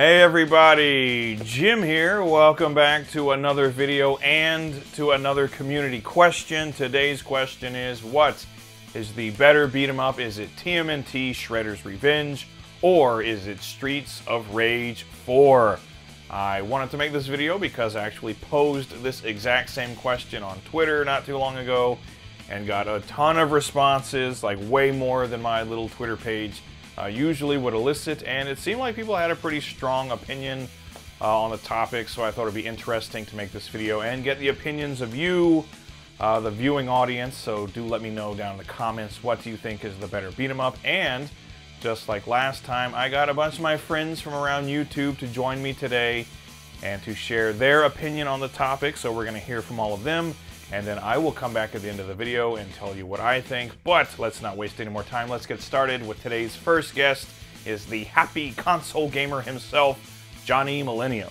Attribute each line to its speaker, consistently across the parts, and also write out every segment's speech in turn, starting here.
Speaker 1: Hey everybody, Jim here. Welcome back to another video and to another community question. Today's question is what is the better beat 'em up? Is it TMNT Shredder's Revenge or is it Streets of Rage 4? I wanted to make this video because I actually posed this exact same question on Twitter not too long ago and got a ton of responses, like way more than my little Twitter page uh, usually would elicit, and it seemed like people had a pretty strong opinion uh, on the topic, so I thought it'd be interesting to make this video and get the opinions of you, uh, the viewing audience, so do let me know down in the comments what do you think is the better beat 'em up, and just like last time, I got a bunch of my friends from around YouTube to join me today and to share their opinion on the topic, so we're going to hear from all of them and then I will come back at the end of the video and tell you what I think. But let's not waste any more time. Let's get started with today's first guest is the happy console gamer himself, Johnny Millennium.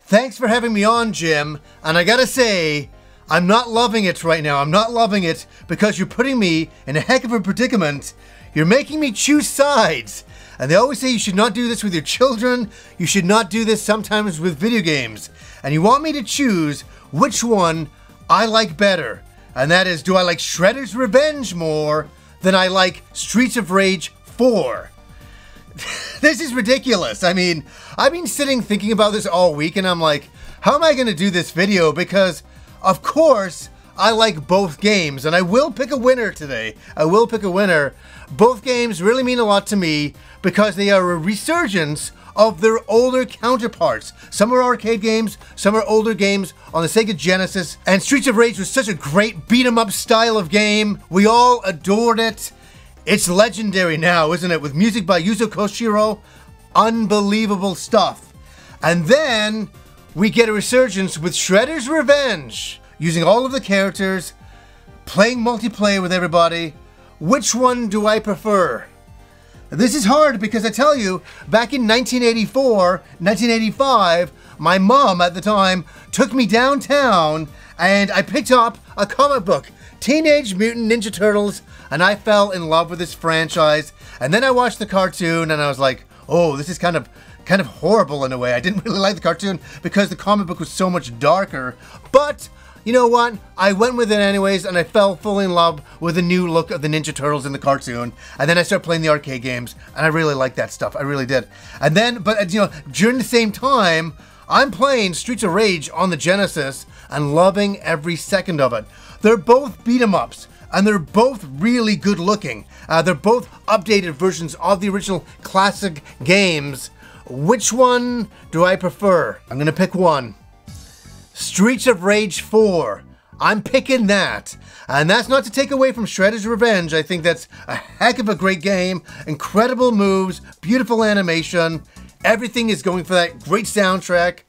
Speaker 2: Thanks for having me on, Jim. And I gotta say, I'm not loving it right now. I'm not loving it because you're putting me in a heck of a predicament. You're making me choose sides. And they always say you should not do this with your children. You should not do this sometimes with video games. And you want me to choose which one I like better. And that is, do I like Shredder's Revenge more than I like Streets of Rage 4? this is ridiculous. I mean, I've been sitting thinking about this all week and I'm like, how am I going to do this video? Because, of course, I like both games and I will pick a winner today. I will pick a winner. Both games really mean a lot to me because they are a resurgence of their older counterparts. Some are arcade games, some are older games on the Sega Genesis, and Streets of Rage was such a great beat 'em up style of game. We all adored it. It's legendary now, isn't it? With music by Yuzo Koshiro, unbelievable stuff. And then we get a resurgence with Shredder's Revenge, using all of the characters, playing multiplayer with everybody. Which one do I prefer? This is hard because I tell you, back in 1984, 1985, my mom at the time took me downtown and I picked up a comic book, Teenage Mutant Ninja Turtles, and I fell in love with this franchise. And then I watched the cartoon and I was like, oh, this is kind of kind of horrible in a way. I didn't really like the cartoon because the comic book was so much darker. But you know what? I went with it anyways, and I fell fully in love with the new look of the Ninja Turtles in the cartoon. And then I started playing the arcade games, and I really liked that stuff. I really did. And then, but you know, during the same time, I'm playing Streets of Rage on the Genesis and loving every second of it. They're both beat 'em ups and they're both really good looking. Uh, they're both updated versions of the original classic games. Which one do I prefer? I'm gonna pick one. Streets of Rage 4. I'm picking that. And that's not to take away from Shredder's Revenge. I think that's a heck of a great game. Incredible moves, beautiful animation. Everything is going for that great soundtrack.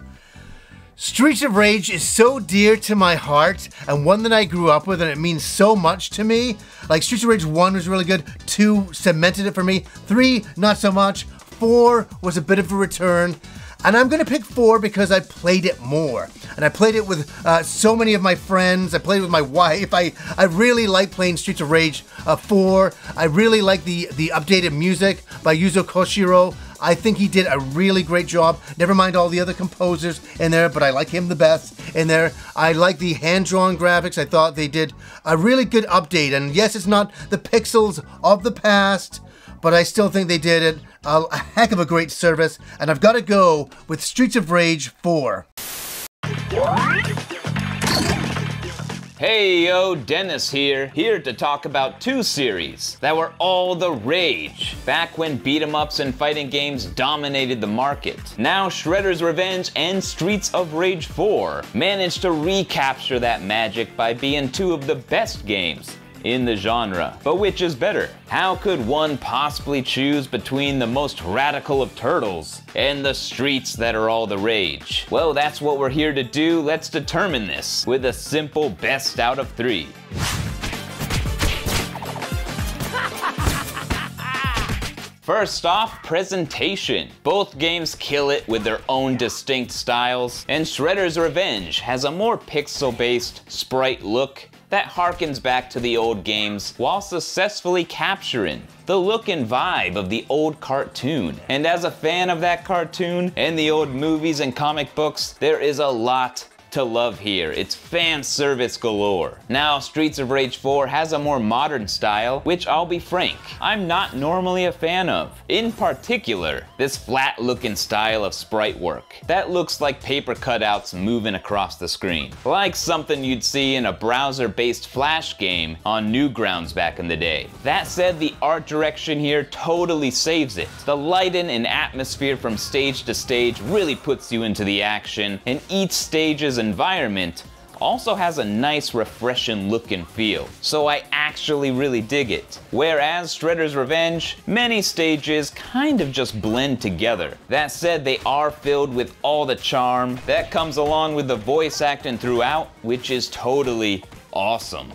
Speaker 2: Streets of Rage is so dear to my heart and one that I grew up with and it means so much to me. Like Streets of Rage 1 was really good, 2 cemented it for me, 3 not so much, 4 was a bit of a return, and I'm going to pick four because I played it more. And I played it with uh, so many of my friends. I played with my wife. I, I really like playing Streets of Rage uh, 4. I really like the, the updated music by Yuzo Koshiro. I think he did a really great job. Never mind all the other composers in there, but I like him the best in there. I like the hand-drawn graphics. I thought they did a really good update. And yes, it's not the pixels of the past, but I still think they did it a, a heck of a great service, and I've got to go with Streets of Rage 4.
Speaker 3: Hey yo, Dennis here, here to talk about two series that were all the rage back when beat 'em ups and fighting games dominated the market. Now Shredder's Revenge and Streets of Rage 4 managed to recapture that magic by being two of the best games in the genre. But which is better? How could one possibly choose between the most radical of turtles and the streets that are all the rage? Well, that's what we're here to do. Let's determine this with a simple best out of three. First off, presentation. Both games kill it with their own distinct styles, and Shredder's Revenge has a more pixel-based sprite look that harkens back to the old games while successfully capturing the look and vibe of the old cartoon. And as a fan of that cartoon and the old movies and comic books, there is a lot to love here. It's fan service galore. Now, Streets of Rage 4 has a more modern style, which I'll be frank, I'm not normally a fan of. In particular, this flat looking style of sprite work. That looks like paper cutouts moving across the screen. Like something you'd see in a browser-based Flash game on Newgrounds back in the day. That said, the art direction here totally saves it. The lighting and atmosphere from stage to stage really puts you into the action, and each stage's environment also has a nice refreshing look and feel, so I actually really dig it. Whereas Shredder's Revenge, many stages kind of just blend together. That said, they are filled with all the charm that comes along with the voice acting throughout, which is totally awesome.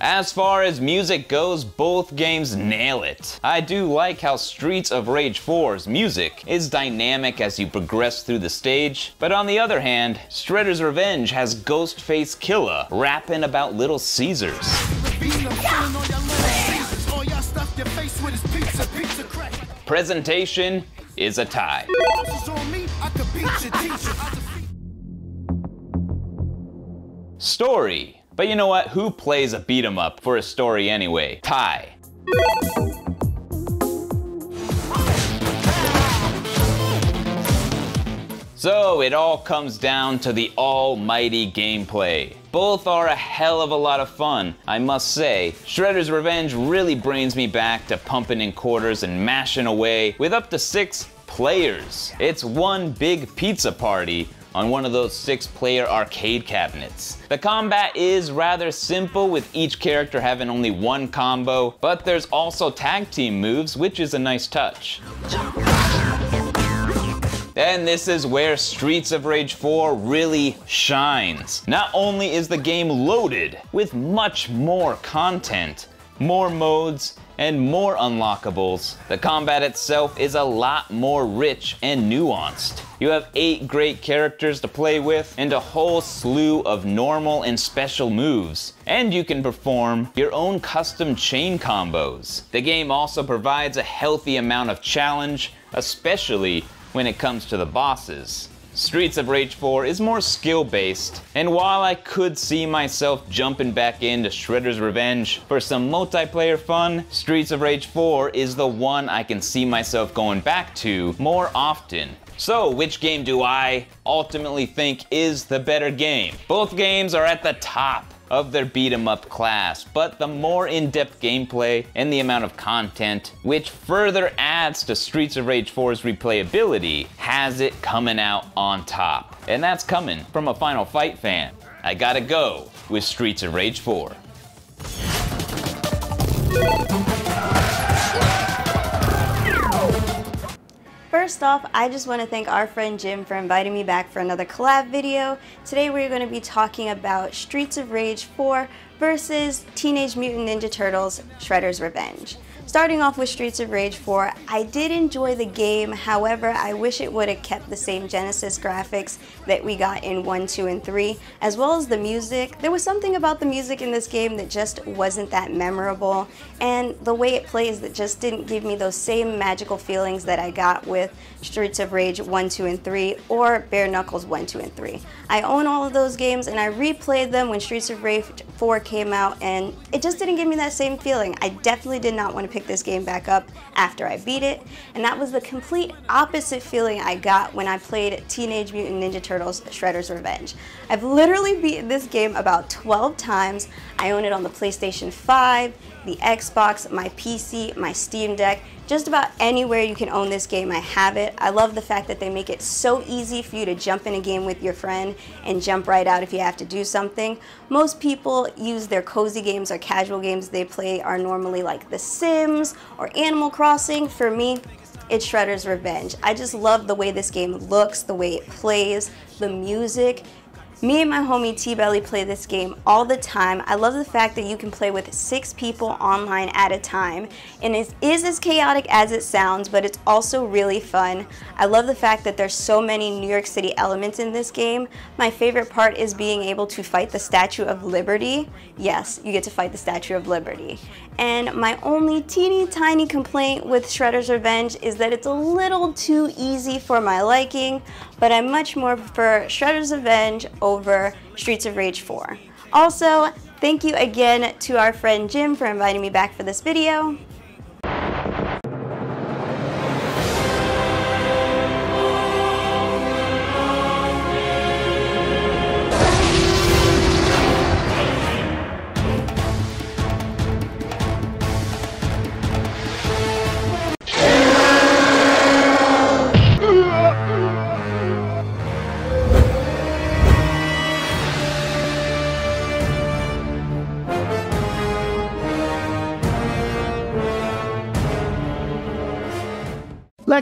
Speaker 3: As far as music goes, both games nail it. I do like how Streets of Rage 4's music is dynamic as you progress through the stage, but on the other hand, Shredder's Revenge has Ghostface Killah rapping about Little Caesars. Presentation is a tie. Story but you know what? Who plays a beat 'em up for a story anyway? Tie. So it all comes down to the almighty gameplay. Both are a hell of a lot of fun, I must say. Shredder's Revenge really brings me back to pumping in quarters and mashing away with up to six players. It's one big pizza party on one of those six player arcade cabinets. The combat is rather simple with each character having only one combo, but there's also tag team moves, which is a nice touch. And this is where Streets of Rage 4 really shines. Not only is the game loaded with much more content, more modes, and more unlockables, the combat itself is a lot more rich and nuanced. You have 8 great characters to play with and a whole slew of normal and special moves. And you can perform your own custom chain combos. The game also provides a healthy amount of challenge, especially when it comes to the bosses. Streets of Rage 4 is more skill based, and while I could see myself jumping back into Shredder's Revenge for some multiplayer fun, Streets of Rage 4 is the one I can see myself going back to more often. So, which game do I ultimately think is the better game? Both games are at the top of their beat 'em up class, but the more in-depth gameplay and the amount of content, which further adds to Streets of Rage 4's replayability, has it coming out on top. And that's coming from a Final Fight fan. I gotta go with Streets of Rage 4.
Speaker 4: First off, I just want to thank our friend Jim for inviting me back for another collab video. Today we're going to be talking about Streets of Rage 4 versus Teenage Mutant Ninja Turtles Shredder's Revenge. Starting off with Streets of Rage 4, I did enjoy the game, however, I wish it would have kept the same Genesis graphics that we got in 1, 2, and 3, as well as the music. There was something about the music in this game that just wasn't that memorable, and the way it plays that just didn't give me those same magical feelings that I got with Streets of Rage 1, 2, and 3, or Bare Knuckles 1, 2, and 3. I own all of those games, and I replayed them when Streets of Rage 4 came out, and it just didn't give me that same feeling. I definitely did not want to pick pick this game back up after I beat it, and that was the complete opposite feeling I got when I played Teenage Mutant Ninja Turtles Shredder's Revenge. I've literally beaten this game about 12 times. I own it on the PlayStation 5, the Xbox, my PC, my Steam Deck, just about anywhere you can own this game, I have it. I love the fact that they make it so easy for you to jump in a game with your friend and jump right out if you have to do something. Most people use their cozy games or casual games they play are normally like The Sims or Animal Crossing. For me, it's Shredder's Revenge. I just love the way this game looks, the way it plays, the music Me and my homie T-Belly play this game all the time. I love the fact that you can play with six people online at a time. And it is as chaotic as it sounds, but it's also really fun. I love the fact that there's so many New York City elements in this game. My favorite part is being able to fight the Statue of Liberty. Yes, you get to fight the Statue of Liberty. And my only teeny tiny complaint with Shredder's Revenge is that it's a little too easy for my liking, but I much more prefer Shredder's Revenge over Streets of Rage 4. Also, thank you again to our friend Jim for inviting me back for this video.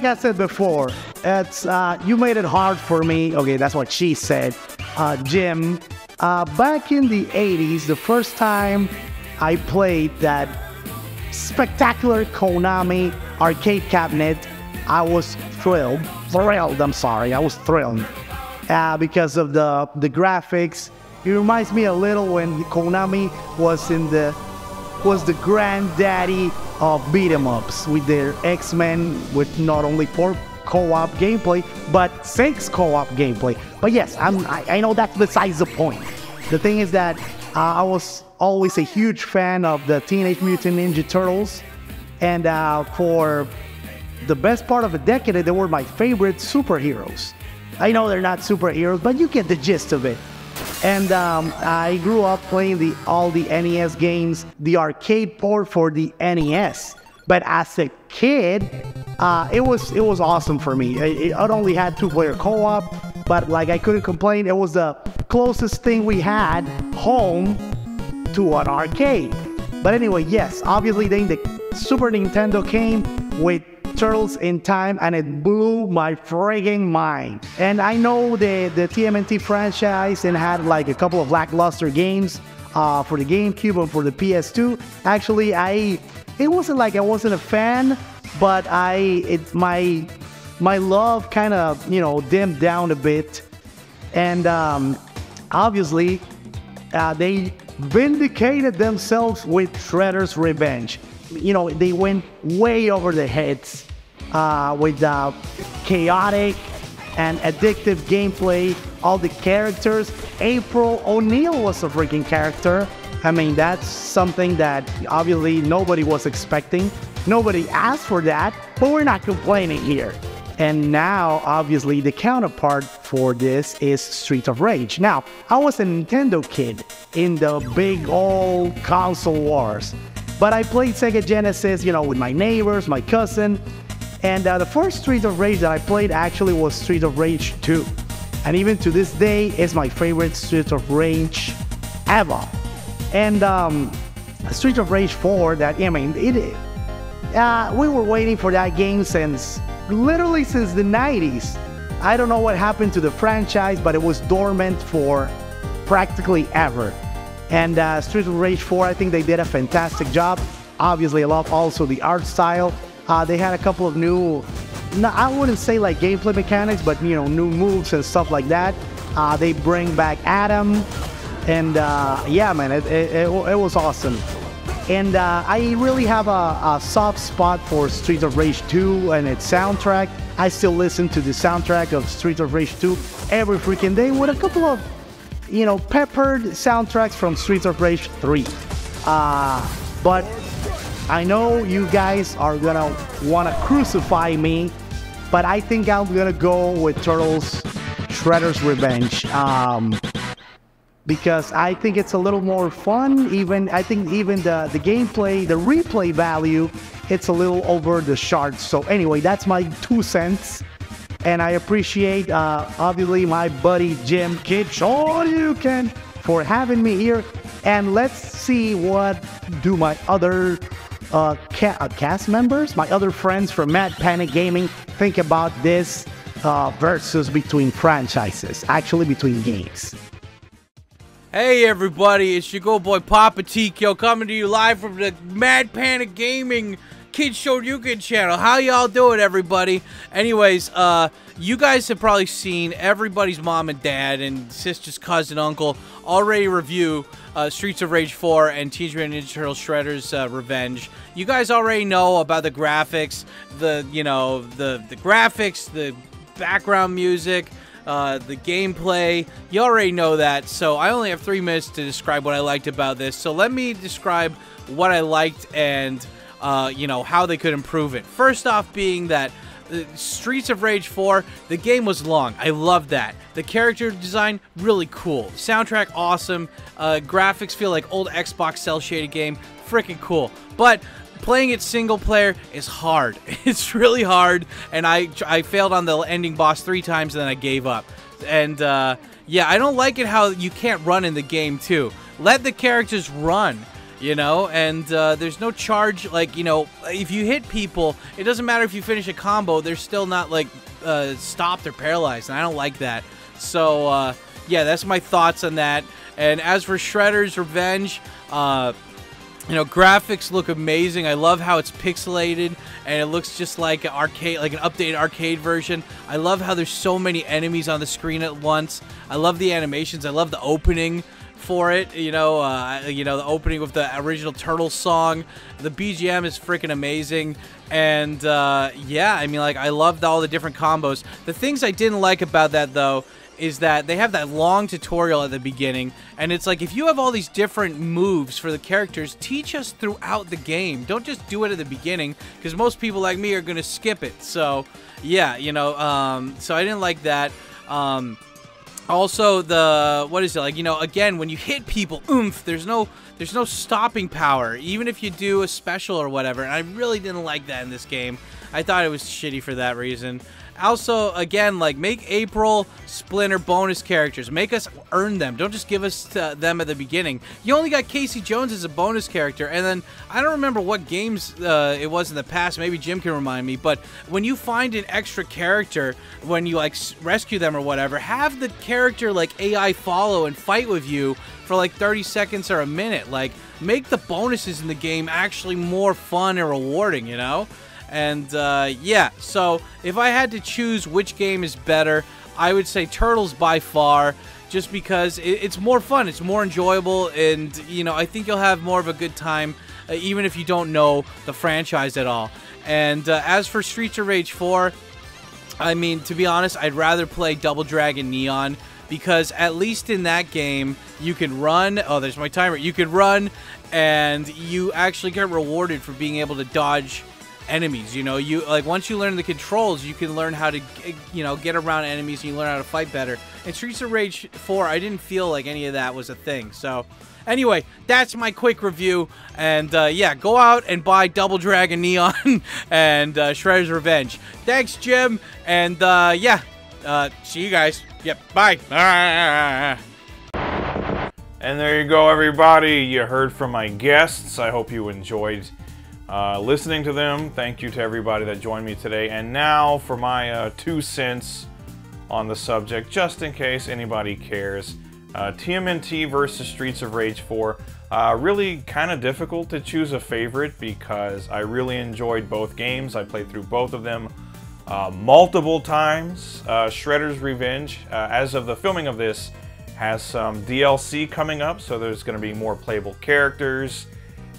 Speaker 5: I said before, it's uh, you made it hard for me. Okay, that's what she said. Uh, Jim, uh, back in the 80s, the first time I played that spectacular Konami arcade cabinet, I was thrilled. Thrilled, I'm sorry, I was thrilled uh, because of the the graphics. It reminds me a little when Konami was in the was the granddaddy of beat 'em ups with their X-Men with not only four co-op gameplay but six co-op gameplay. But yes, I'm, I, I know that's besides the point. The thing is that uh, I was always a huge fan of the Teenage Mutant Ninja Turtles, and uh, for the best part of a decade, they were my favorite superheroes. I know they're not superheroes, but you get the gist of it. And um, I grew up playing the all the NES games, the arcade port for the NES. But as a kid, uh, it was it was awesome for me. It, it only had two-player co-op, but like I couldn't complain. It was the closest thing we had home to an arcade. But anyway, yes, obviously then the Super Nintendo came with Turtles in Time and it blew my frigging mind. And I know the, the TMNT franchise and had like a couple of lackluster games uh, for the GameCube and for the PS2. Actually, I it wasn't like I wasn't a fan, but I it my my love kind of you know dimmed down a bit, and um, obviously uh, they vindicated themselves with Shredder's Revenge. You know they went way over the heads uh, with chaotic and addictive gameplay. All the characters. April O'Neil was a freaking character. I mean, that's something that obviously nobody was expecting. Nobody asked for that, but we're not complaining here. And now, obviously, the counterpart for this is Street of Rage. Now, I was a Nintendo kid in the big old console wars, but I played Sega Genesis, you know, with my neighbors, my cousin, and uh, the first Street of Rage that I played actually was Street of Rage 2. And even to this day, it's my favorite Street of Rage ever. And um, Street of Rage 4, that, I mean, it, uh, we were waiting for that game since, literally since the 90s. I don't know what happened to the franchise, but it was dormant for practically ever. And uh, of Rage 4, I think they did a fantastic job. Obviously, I love also the art style. Uh, they had a couple of new, no, I wouldn't say like gameplay mechanics, but you know, new moves and stuff like that. Uh, they bring back Adam, and uh, yeah, man, it, it, it, it, was awesome. And uh, I really have a, a, soft spot for Street of Rage 2 and its soundtrack. I still listen to the soundtrack of Street of Rage 2 every freaking day with a couple of, you know, peppered soundtracks from Streets of Rage 3. Uh, but I know you guys are gonna wanna crucify me, but I think I'm gonna go with Turtles Shredder's Revenge. Um, because I think it's a little more fun. Even I think even the the gameplay, the replay value, it's a little over the charts. So anyway, that's my two cents, and I appreciate uh, obviously my buddy Jim Kid Shoryuken for having me here. And let's see what do my other uh, ca- uh, cast members, my other friends from Mad Panic Gaming, think about this uh, versus between franchises, actually between games.
Speaker 6: Hey everybody, it's your good boy Papa Tikyo coming to you live from the Mad Panic Gaming Kids Shoryuken channel. How y'all doing everybody? Anyways, uh, you guys have probably seen everybody's mom and dad and sister's cousin, uncle already review uh, Streets of Rage 4 and Teenage Mutant Ninja Turtles Shredder's uh, Revenge. You guys already know about the graphics, the, you know, the, the graphics, the background music, uh, the gameplay. You already know that, so I only have three minutes to describe what I liked about this. So let me describe what I liked and, uh, you know, how they could improve it. First off, being that uh, Streets of Rage 4, the game was long. I love that. The character design, really cool. Soundtrack, awesome. Uh, graphics feel like old Xbox cel shaded game. Freaking cool. But playing it single player is hard. It's really hard, and I I failed on the ending boss three times, and then I gave up. And uh, yeah, I don't like it how you can't run in the game too. Let the characters run, you know. And uh, there's no charge. Like you know, if you hit people, it doesn't matter if you finish a combo. They're still not like uh, stopped or paralyzed, and I don't like that. So uh, yeah, that's my thoughts on that. And as for Shredder's Revenge, uh, you know, graphics look amazing. I love how it's pixelated and it looks just like an arcade, like an updated arcade version. I love how there's so many enemies on the screen at once. I love the animations. I love the opening for it. You know, uh, you know the opening with the original Turtle song. The BGM is freaking amazing, and uh, yeah, I mean, like I loved all the different combos. The things I didn't like about that though is that they have that long tutorial at the beginning, and it's like if you have all these different moves for the characters, teach us throughout the game. Don't just do it at the beginning, because most people like me are gonna skip it. So, yeah, you know, um, so I didn't like that. Um, also, the what is it like? You know, again, when you hit people, oomph. There's no there's no stopping power, even if you do a special or whatever. And I really didn't like that in this game. I thought it was shitty for that reason. Also, again, like make April, Splinter bonus characters. Make us earn them. Don't just give us uh, them at the beginning. You only got Casey Jones as a bonus character, and then I don't remember what games uh, it was in the past. Maybe Jim can remind me. But when you find an extra character, when you like rescue them or whatever, have the character like AI follow and fight with you for like 30 seconds or a minute. Like make the bonuses in the game actually more fun and rewarding. You know. And uh, yeah, so if I had to choose which game is better, I would say Turtles by far, just because it's more fun, it's more enjoyable, and you know I think you'll have more of a good time, uh, even if you don't know the franchise at all. And uh, as for Streets of Rage 4, I mean to be honest, I'd rather play Double Dragon Neon because at least in that game you can run. Oh, there's my timer. You can run, and you actually get rewarded for being able to dodge enemies. You know, you like once you learn the controls, you can learn how to you know get around enemies and you learn how to fight better. In Streets of Rage 4, I didn't feel like any of that was a thing. So. Anyway, that's my quick review, and uh, yeah, go out and buy Double Dragon Neon and uh, Shredder's Revenge. Thanks, Jim, and uh, yeah, uh, see you guys. Yep, bye.
Speaker 1: And there you go, everybody. You heard from my guests. I hope you enjoyed uh, listening to them. Thank you to everybody that joined me today. And now for my uh, two cents on the subject, just in case anybody cares. Uh, TMNT versus Streets of Rage 4. Uh, really kind of difficult to choose a favorite because I really enjoyed both games. I played through both of them uh, multiple times. Uh, Shredder's Revenge, as of the filming of this, has some DLC coming up, so there's going to be more playable characters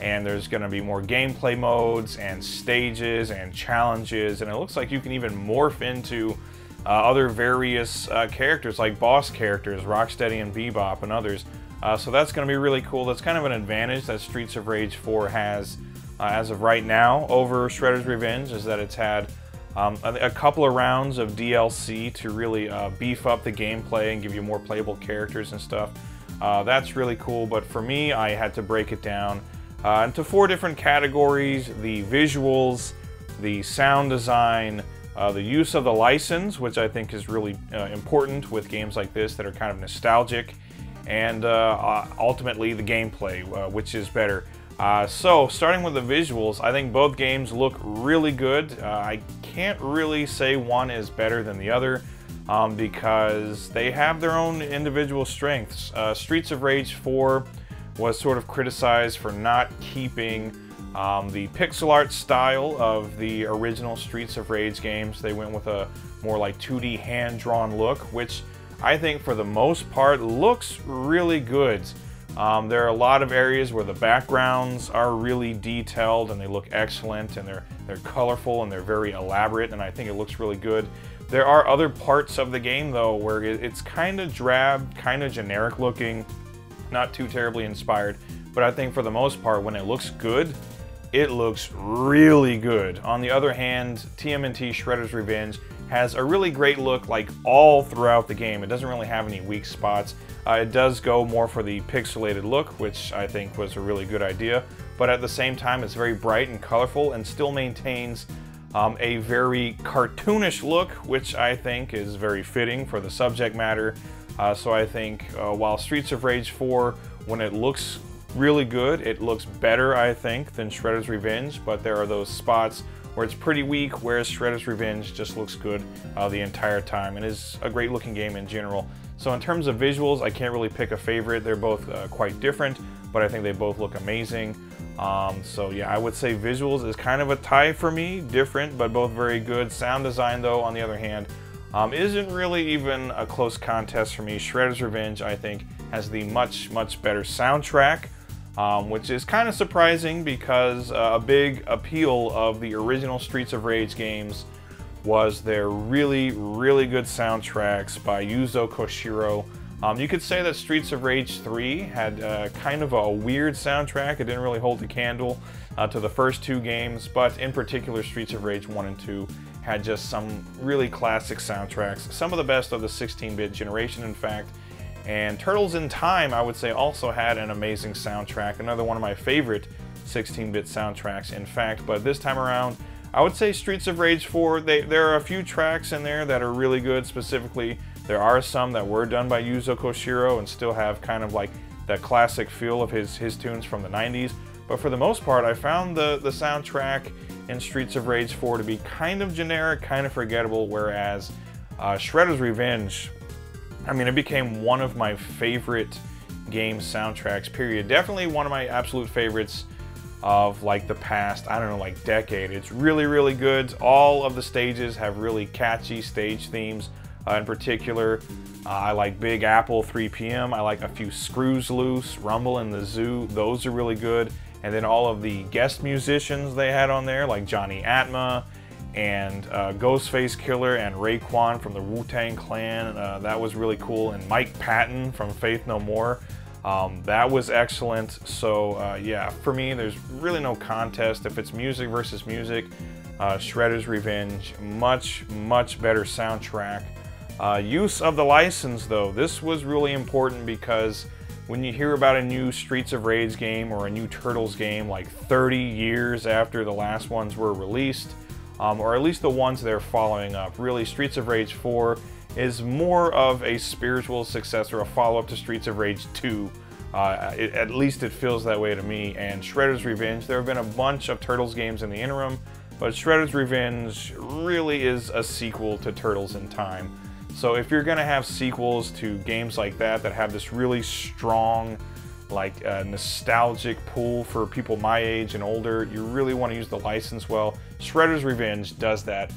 Speaker 1: and there's going to be more gameplay modes and stages and challenges and it looks like you can even morph into uh, other various uh, characters like boss characters, Rocksteady and Bebop and others. Uh, so that's going to be really cool. That's kind of an advantage that Streets of Rage 4 has uh, as of right now over Shredder's Revenge is that it's had um, a, couple of rounds of DLC to really uh, beef up the gameplay and give you more playable characters and stuff. Uh, that's really cool, but for me, I had to break it down uh, into four different categories the visuals, the sound design, uh, the use of the license, which I think is really uh, important with games like this that are kind of nostalgic, and uh, uh, ultimately the gameplay, uh, which is better. so, starting with the visuals, I think both games look really good. I can't really say one is better than the other. um, because they have their own individual strengths. Streets of Rage 4 was sort of criticized for not keeping um, the pixel art style of the original Streets of Rage games. They went with a more like 2D hand-drawn look, which I think for the most part looks really good. Um, there are a lot of areas where the backgrounds are really detailed and they look excellent and they're they're colorful and they're very elaborate and I think it looks really good. There are other parts of the game though where it's kind of drab, kind of generic looking, not too terribly inspired, but I think for the most part when it looks good, it looks really good. On the other hand, TMNT Shredder's Revenge has a really great look like all throughout the game. It doesn't really have any weak spots. Uh, it does go more for the pixelated look, which I think was a really good idea, but at the same time it's very bright and colorful and still maintains um, a very cartoonish look, which I think is very fitting for the subject matter. Uh, so I think uh, while Streets of Rage 4, when it looks really good, it looks better, I think, than Shredder's Revenge, but there are those spots where it's pretty weak, whereas Shredder's Revenge just looks good uh, the entire time and is a great looking game in general. So in terms of visuals, I can't really pick a favorite. They're both uh, quite different, but I think they both look amazing. Um, so yeah, I would say visuals is kind of a tie for me, different, but both very good. Sound design though, on the other hand, um, isn't really even a close contest for me. Shredder's Revenge, I think, has the much, much better soundtrack um, which is kind of surprising because uh, a big appeal of the original Streets of Rage games was their really, really good soundtracks by Yuzo Koshiro. Um, you could say that Streets of Rage 3 had uh, kind of a weird soundtrack. It didn't really hold a candle uh, to the first two games, but in particular Streets of Rage 1 and 2 had just some really classic soundtracks. Some of the best of the 16-bit generation, in fact. And Turtles in Time, I would say, also had an amazing soundtrack. Another one of my favorite 16-bit soundtracks, in fact. But this time around, I would say Streets of Rage 4, they, there are a few tracks in there that are really good. Specifically, there are some that were done by Yuzo Koshiro and still have kind of like that classic feel of his, his tunes from the 90s. But for the most part, I found the, the soundtrack in Streets of Rage 4 to be kind of generic, kind of forgettable, whereas uh, Shredder's Revenge I mean, it became one of my favorite game soundtracks, period. Definitely one of my absolute favorites of like the past, I don't know, like decade. It's really, really good. All of the stages have really catchy stage themes. Uh, in particular, uh, I like Big Apple 3 p.m. I like a few Screws Loose, Rumble in the Zoo. Those are really good. And then all of the guest musicians they had on there, like Jonny Atma and uh, Ghostface Killah and Raekwon from the Wu-Tang Clan. Uh, that was really cool. And Mike Patton from Faith No More. Um, that was excellent. So uh, yeah, for me, there's really no contest. If it's music versus music, uh, Shredder's Revenge, much, much better soundtrack. Uh, use of the license though, this was really important because when you hear about a new Streets of Rage game or a new Turtles game like 30 years after the last ones were released, um, or at least the ones they're following up. Really, Streets of Rage 4 is more of a spiritual successor, a follow-up to Streets of Rage 2. Uh, it, at least it feels that way to me. And Shredder's Revenge, there have been a bunch of Turtles games in the interim, but Shredder's Revenge really is a sequel to Turtles in Time. So if you're to have sequels to games like that that have this really strong like a nostalgic pull for people my age and older, you really want to use the license well. Shredder's Revenge does that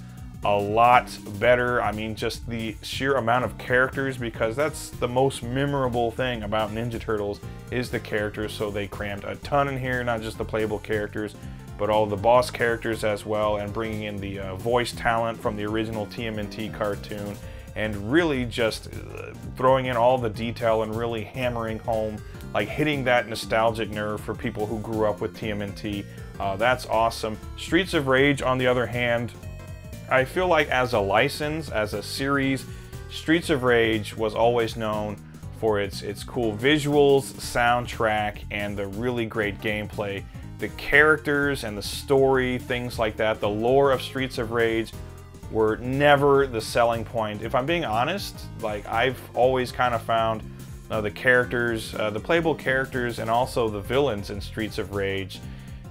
Speaker 1: a lot better. I mean, just the sheer amount of characters, because that's the most memorable thing about Ninja Turtles is the characters. So they crammed a ton in here, not just the playable characters, but all the boss characters as well, and bringing in the uh, voice talent from the original TMNT cartoon, and really just uh, throwing in all the detail and really hammering home like hitting that nostalgic nerve for people who grew up with TMNT. Uh, that's awesome. Streets of Rage, on the other hand, I feel like as a license, as a series, Streets of Rage was always known for its, its cool visuals, soundtrack, and the really great gameplay. The characters and the story, things like that, the lore of Streets of Rage were never the selling point. If I'm being honest, like I've always kind of found uh, the characters, uh, the playable characters, and also the villains in Streets of Rage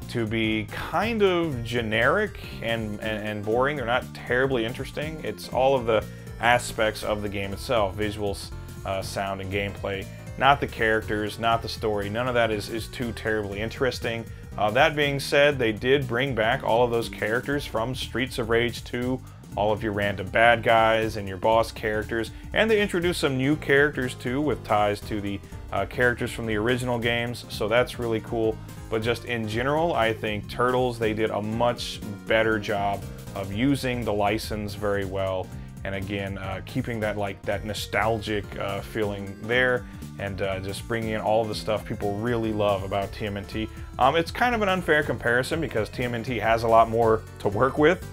Speaker 1: to be kind of generic and, and, and, boring. They're not terribly interesting. It's all of the aspects of the game itself, visuals, uh, sound, and gameplay. Not the characters, not the story. None of that is, is too terribly interesting. Uh, that being said, they did bring back all of those characters from Streets of Rage 2, all of your random bad guys and your boss characters, and they introduced some new characters too with ties to the uh, characters from the original games, so that's really cool. But just in general, I think Turtles, they did a much better job of using the license very well. And again, uh, keeping that like that nostalgic uh, feeling there and uh, just bringing in all the stuff people really love about TMNT. Um, it's kind of an unfair comparison because TMNT has a lot more to work with,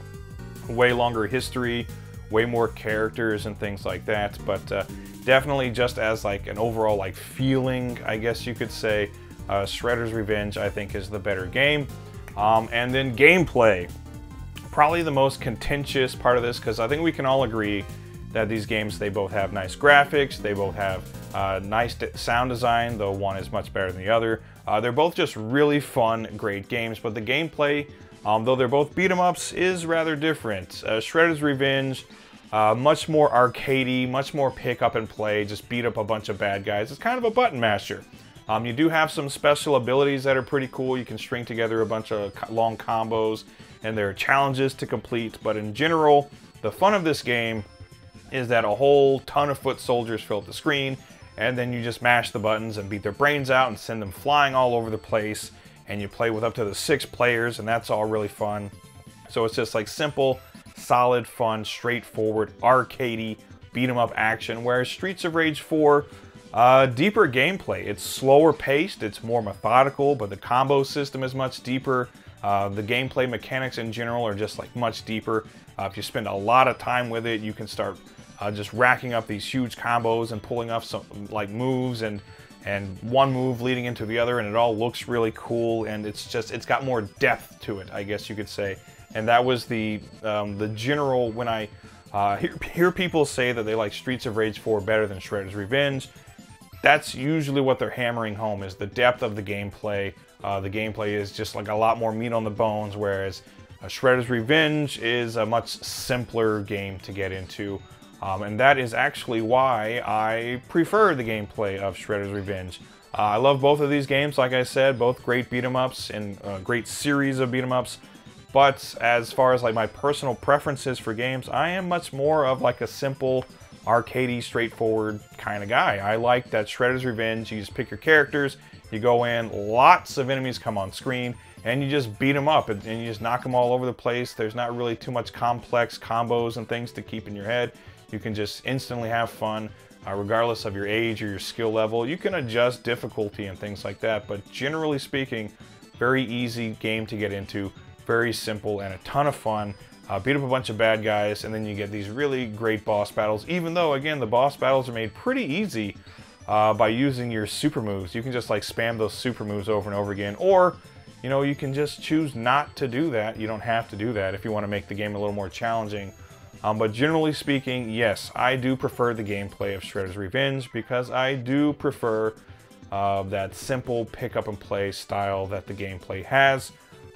Speaker 1: way longer history, way more characters and things like that. But uh, definitely just as like an overall like feeling, I guess you could say, uh, Shredder's Revenge I think is the better game. Um, and then gameplay, probably the most contentious part of this because I think we can all agree that these games they both have nice graphics, they both have uh, nice sound design, though one is much better than the other. Uh, they're both just really fun, great games, but the gameplay, um, though they're both beat 'em ups, is rather different. Uh, Shredder's Revenge uh, much more arcadey, much more pick up and play, just beat up a bunch of bad guys. It's kind of a button masher. Um, you do have some special abilities that are pretty cool. You can string together a bunch of long combos, and there are challenges to complete. But in general, the fun of this game is that a whole ton of foot soldiers fill up the screen, and then you just mash the buttons and beat their brains out and send them flying all over the place. And you play with up to the six players, and that's all really fun. So it's just like simple, solid, fun, straightforward, arcadey, beat 'em up action, whereas Streets of Rage 4, uh, deeper gameplay. It's slower paced, it's more methodical, but the combo system is much deeper. Uh, the gameplay mechanics in general are just like much deeper. Uh, if you spend a lot of time with it, you can start uh, just racking up these huge combos and pulling off some like moves and and one move leading into the other and it all looks really cool and it's just it's got more depth to it I guess you could say and that was the um, the general when I uh, hear, hear, people say that they like Streets of Rage 4 better than Shredder's Revenge. That's usually what they're hammering home is the depth of the gameplay. Uh, the gameplay is just like a lot more meat on the bones, whereas uh, Shredder's Revenge is a much simpler game to get into. Um, and that is actually why I prefer the gameplay of Shredder's Revenge. Uh, I love both of these games, like I said, both great beat 'em ups and a great series of beat 'em ups. But as far as like my personal preferences for games, I am much more of like a simple, arcadey, straightforward kind of guy. I like that Shredder's Revenge, you just pick your characters, you go in, lots of enemies come on screen, and you just beat them up and, and you just knock them all over the place. There's not really too much complex combos and things to keep in your head. You can just instantly have fun. Uh, regardless of your age or your skill level. You can adjust difficulty and things like that, but generally speaking, very easy game to get into very simple and a ton of fun. Uh, beat up a bunch of bad guys, and then you get these really great boss battles, even though, again, the boss battles are made pretty easy uh, by using your super moves. You can just like spam those super moves over and over again, or, you know, you can just choose not to do that. You don't have to do that if you want to make the game a little more challenging. Um, but generally speaking, yes, I do prefer the gameplay of Shredder's Revenge because I do prefer uh, that simple pick up and play style that the gameplay has.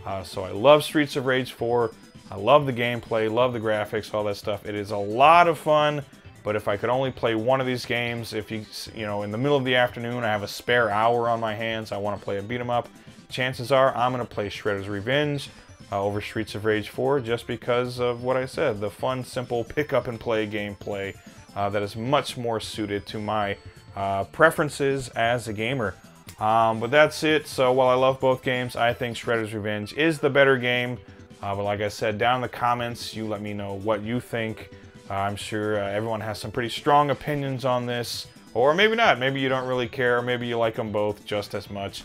Speaker 1: Uh, so I love Streets of Rage 4. I love the gameplay, love the graphics, all that stuff. It is a lot of fun, but if I could only play one of these games, if you, you know, in the middle of the afternoon, I have a spare hour on my hands, I want to play a beat 'em up, chances are I'm going to play Shredder's Revenge uh, over Streets of Rage 4 just because of what I said, the fun, simple pick up and play gameplay uh, that is much more suited to my uh, preferences as a gamer. Um, but that's it. So while I love both games, I think Shredder's Revenge is the better game. Uh, but like I said, down in the comments, you let me know what you think. Uh, I'm sure uh, everyone has some pretty strong opinions on this. Or maybe not. Maybe you don't really care. Maybe you like them both just as much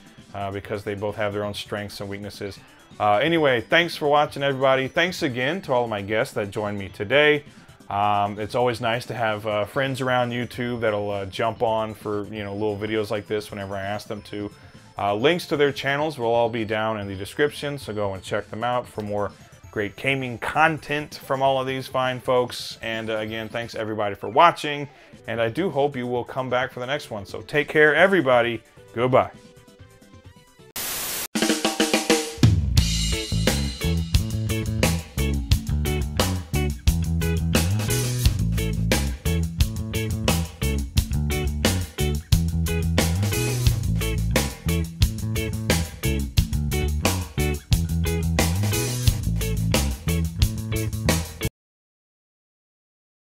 Speaker 1: because they both have their own strengths and weaknesses. Uh, anyway, thanks for watching, everybody. Thanks again to all of my guests that joined me today. Um, it's always nice to have uh, friends around YouTube that'll uh, jump on for you know little videos like this whenever I ask them to. Uh, links to their channels will all be down in the description, so go and check them out for more great gaming content from all of these fine folks. And uh, again, thanks everybody for watching, and I do hope you will come back for the next one. So take care, everybody. Goodbye.